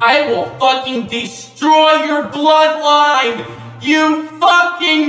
I will fucking destroy your bloodline! You fucking!